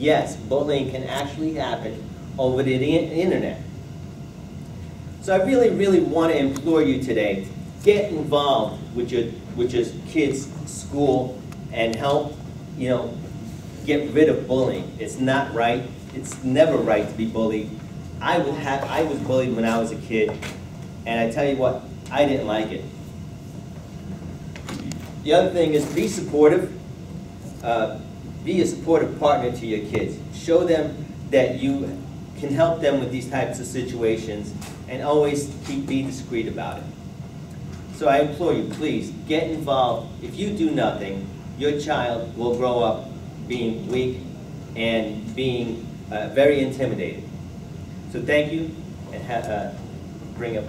yes, bullying can actually happen over the internet. So I really, really want to implore you today, get involved with your, with your kids' school and help, you know, get rid of bullying. It's not right. It's never right to be bullied. I would have, I was bullied when I was a kid, and I tell you what, I didn't like it. The other thing is be supportive. Uh, be a supportive partner to your kids. Show them that you can help them with these types of situations and always keep, be discreet about it. So I implore you, please, get involved. If you do nothing, your child will grow up being weak and being uh, very intimidated. So thank you, and uh, bring up